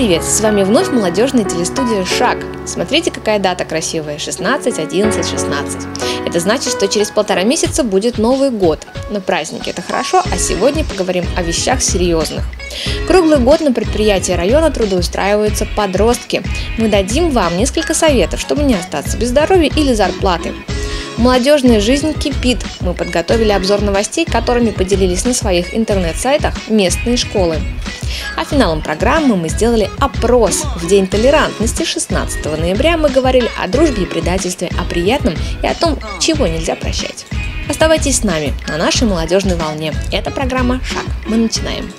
Привет! С вами вновь молодежная телестудия «Шаг». Смотрите, какая дата красивая – 16, 11, 16. Это значит, что через полтора месяца будет Новый год. На праздники это хорошо, а сегодня поговорим о вещах серьезных. Круглый год на предприятии района трудоустраиваются подростки. Мы дадим вам несколько советов, чтобы не остаться без здоровья или зарплаты. Молодежная жизнь кипит. Мы подготовили обзор новостей, которыми поделились на своих интернет-сайтах местные школы. А финалом программы мы сделали опрос. В День толерантности 16 ноября мы говорили о дружбе и предательстве, о приятном и о том, чего нельзя прощать. Оставайтесь с нами на нашей молодежной волне. Это программа «Шаг». Мы начинаем.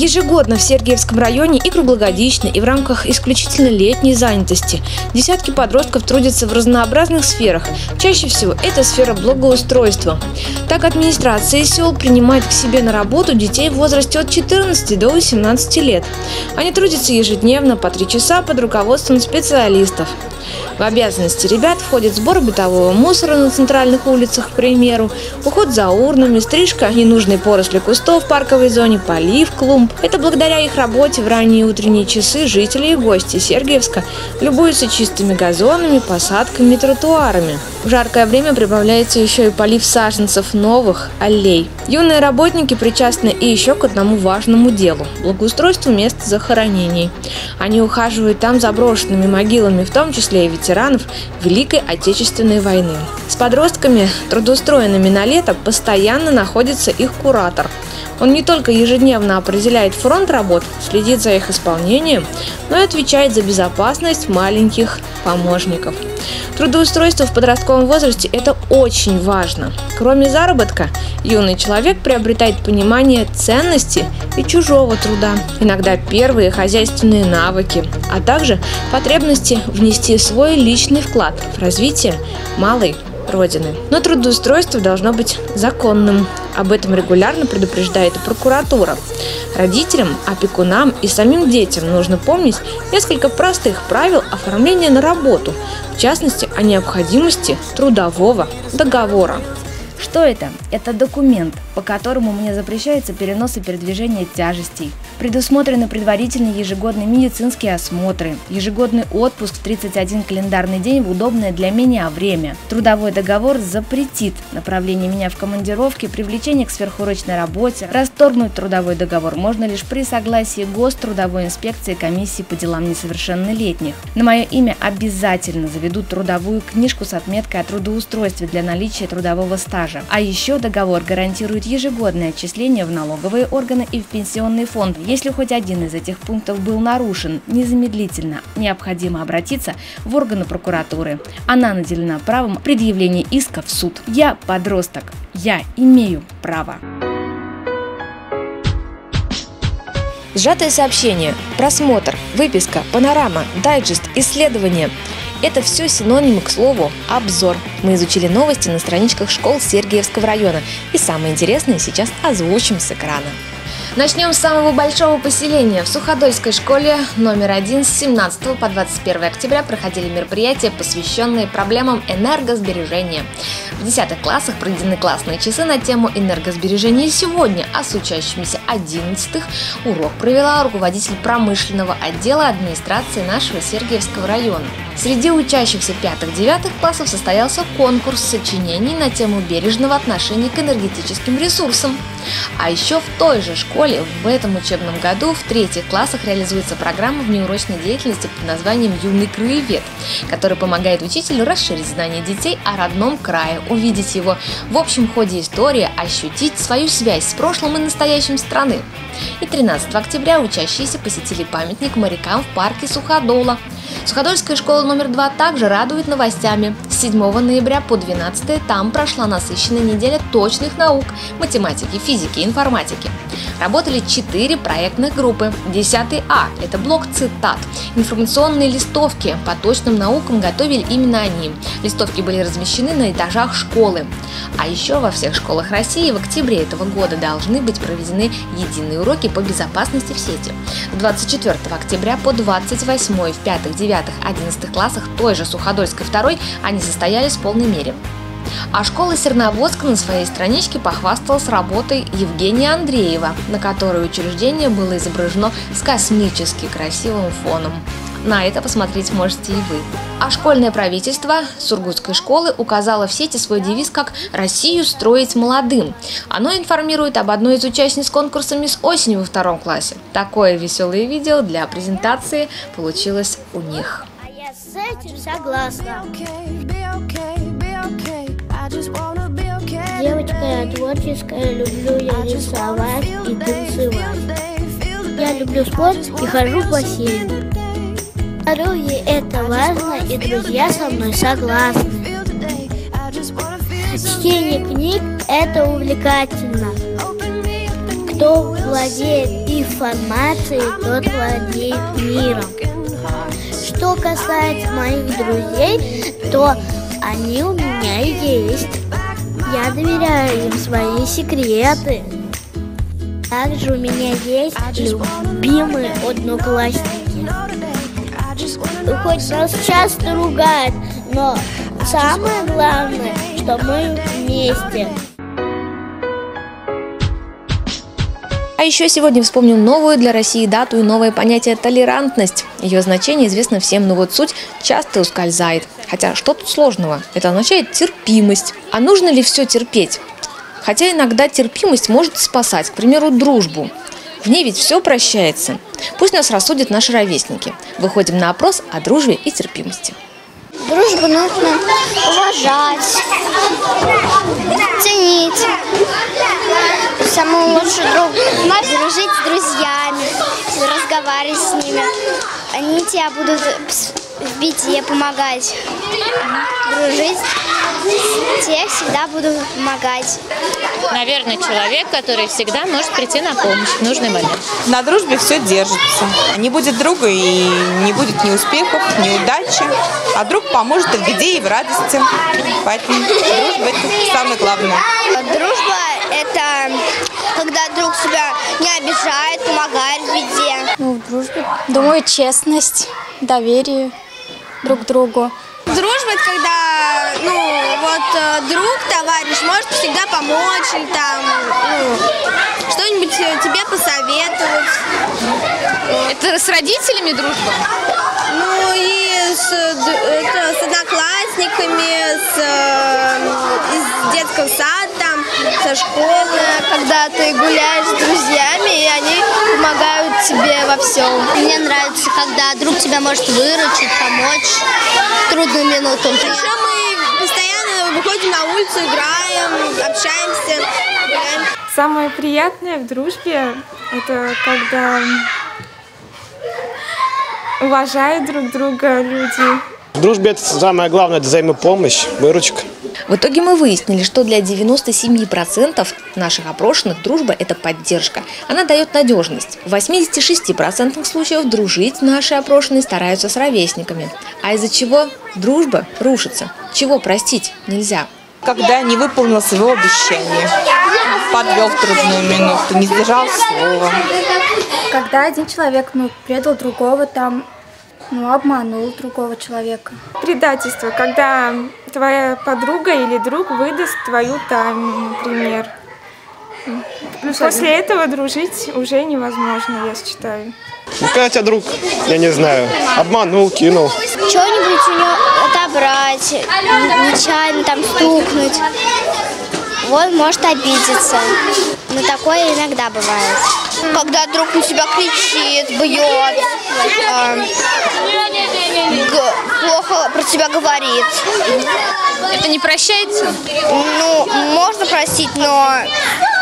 Ежегодно в Сергиевском районе и круглогодично, и в рамках исключительно летней занятости десятки подростков трудятся в разнообразных сферах. Чаще всего это сфера благоустройства. Так администрация сел принимает к себе на работу детей в возрасте от 14 до 18 лет. Они трудятся ежедневно по три часа под руководством специалистов. В обязанности ребят входит сбор бытового мусора на центральных улицах, к примеру, уход за урнами, стрижка ненужной поросли кустов в парковой зоне, полив клумб. Это благодаря их работе в ранние утренние часы жители и гости Сергиевска любуются чистыми газонами, посадками и тротуарами. В жаркое время прибавляется еще и полив саженцев новых аллей. Юные работники причастны и еще к одному важному делу – благоустройству мест захоронений. Они ухаживают там заброшенными могилами, в том числе и ветеранов Великой Отечественной войны. С подростками, трудоустроенными на лето, постоянно находится их куратор. Он не только ежедневно определяет фронт работ, следит за их исполнением, но и отвечает за безопасность маленьких помощников. Трудоустройство в подростковом возрасте – это очень важно. Кроме заработка, юный человек приобретает понимание ценности и чужого труда, иногда первые хозяйственные навыки, а также потребности внести свой личный вклад в развитие малой Родины. Но трудоустройство должно быть законным. Об этом регулярно предупреждает и прокуратура. Родителям, опекунам и самим детям нужно помнить несколько простых правил оформления на работу, в частности о необходимости трудового договора. Что это? Это документ, по которому мне запрещается перенос и передвижение тяжестей. Предусмотрены предварительные ежегодные медицинские осмотры, ежегодный отпуск в 31 календарный день в удобное для меня время. Трудовой договор запретит направление меня в командировки, привлечение к сверхурочной работе. Расторгнуть трудовой договор можно лишь при согласии Гострудовой инспекции комиссии по делам несовершеннолетних. На мое имя обязательно заведут трудовую книжку с отметкой о трудоустройстве для наличия трудового стажа. А еще договор гарантирует ежегодное отчисление в налоговые органы и в пенсионный фонд, если хоть один из этих пунктов был нарушен, незамедлительно необходимо обратиться в органы прокуратуры. Она наделена правом предъявления иска в суд. Я подросток. Я имею право. Сжатое сообщение, просмотр, выписка, панорама, дайджест, исследование – это все синонимы к слову «обзор». Мы изучили новости на страничках школ Сергиевского района и самое интересное сейчас озвучим с экрана. Начнем с самого большого поселения. В Суходольской школе номер один с 17 по 21 октября проходили мероприятия, посвященные проблемам энергосбережения. В 10 классах проведены классные часы на тему энергосбережения сегодня, а с учащимися 11 урок провела руководитель промышленного отдела администрации нашего Сергиевского района. Среди учащихся 5-9 классов состоялся конкурс сочинений на тему бережного отношения к энергетическим ресурсам. А еще в той же школе в этом учебном году в третьих классах реализуется программа внеурочной деятельности под названием «Юный краевед», которая помогает учителю расширить знания детей о родном крае, увидеть его в общем ходе истории, ощутить свою связь с прошлым и настоящим страны. И 13 октября учащиеся посетили памятник морякам в парке Суходола. Суходольская школа номер два также радует новостями. С 7 ноября по 12 там прошла насыщенная неделя точных наук – математики, физики, информатики. Работали четыре проектных группы. 10 А – это блок цитат. Информационные листовки по точным наукам готовили именно они. Листовки были размещены на этажах школы. А еще во всех школах России в октябре этого года должны быть проведены единые уроки по безопасности в сети. С 24 октября по 28 в 5, 9, 11 классах той же Суходольской 2 они состоялись в полной мере. А школа Серноводска на своей страничке похвасталась работой Евгения Андреева, на которой учреждение было изображено с космически красивым фоном. На это посмотреть можете и вы. А школьное правительство Сургутской школы указало в сети свой девиз как «Россию строить молодым». Оно информирует об одной из участниц конкурса «Мисс Осень» во втором классе. Такое веселое видео для презентации получилось у них. А я с этим согласна. Девочка я творческая, люблю я рисовать и танцевать. Я люблю спорт и хожу в бассейн. Здоровье это важно, и друзья со мной согласны. Чтение книг это увлекательно. Кто владеет информацией, тот владеет миром. Что касается моих друзей, то они у меня есть. Я доверяю им свои секреты. Также у меня есть любимые одноклассники. Хоть нас часто ругают, но самое главное, что мы вместе. А еще сегодня вспомним новую для России дату и новое понятие «толерантность». Ее значение известно всем, но вот суть часто ускользает. Хотя что тут сложного? Это означает терпимость. А нужно ли все терпеть? Хотя иногда терпимость может спасать, к примеру, дружбу. В ней ведь все прощается. Пусть нас рассудят наши ровесники. Выходим на опрос о дружбе и терпимости. Дружбу нужно уважать, ценить. Самый лучший друг. Дружить с друзьями, разговаривать с ними. Они тебя будут в беде помогать. Дружить. Те всегда будут помогать. Наверное, человек, который всегда может прийти на помощь в нужный момент. На дружбе все держится. Не будет друга и не будет ни успехов, ни удачи. А друг поможет и в беде, и в радости. Поэтому дружба – это самое главное. Дружба – это когда друг себя не обижает, помогает в беде. Ну, в дружбе, думаю, честность, доверие друг другу. Дружба это когда, ну, вот э, друг, товарищ может всегда помочь или там, ну, что-нибудь тебе посоветовать. Это с родителями дружба? Ну и с, это, с одноклассниками, с, э, из детского сада, там, со школы. Когда ты гуляешь с друзьями, и они помогают тебе во всем. Мне нравится, когда друг тебя может выручить, помочь в трудную минуту. Еще мы постоянно выходим на улицу, играем, общаемся, гуляем. Самое приятное в дружбе – это когда уважают друг друга люди. В дружбе это самое главное, это взаимопомощь, выручка. В итоге мы выяснили, что для 97% наших опрошенных дружба – это поддержка. Она дает надежность. В 86% случаев дружить наши опрошенные стараются с ровесниками. А из-за чего дружба рушится? Чего простить нельзя? Когда не выполнил своего обещания, подвел в трудную минуту, не сдержал слова. Когда один человек ну, предал другого, там, ну, обманул другого человека. Предательство, когда твоя подруга или друг выдаст твою тайну, например. После этого дружить уже невозможно, я считаю. Ну, когда тебя друг, я не знаю, обманул, кинул. Что-нибудь у него отобрать, нечаянно там стукнуть. Он может обидеться. Но такое иногда бывает. Когда друг на тебя кричит, бьет, э, плохо про тебя говорит. Это не прощается? Ну, можно простить, но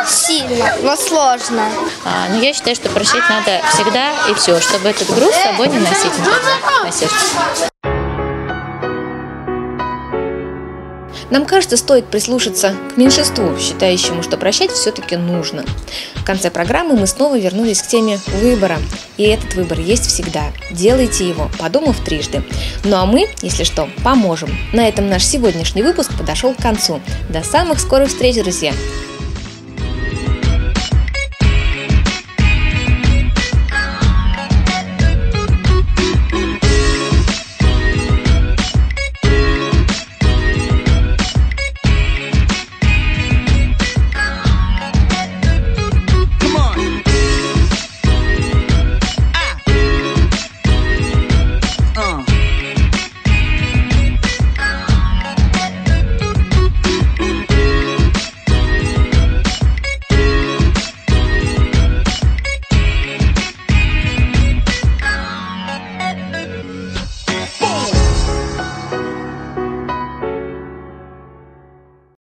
сильно, но сложно. А, ну, я считаю, что прощать надо всегда и все, чтобы этот груз с собой не носить на сердце. Нам кажется, стоит прислушаться к меньшинству, считающему, что прощать все-таки нужно. В конце программы мы снова вернулись к теме выбора. И этот выбор есть всегда. Делайте его, подумав трижды. Ну а мы, если что, поможем. На этом наш сегодняшний выпуск подошел к концу. До самых скорых встреч, друзья!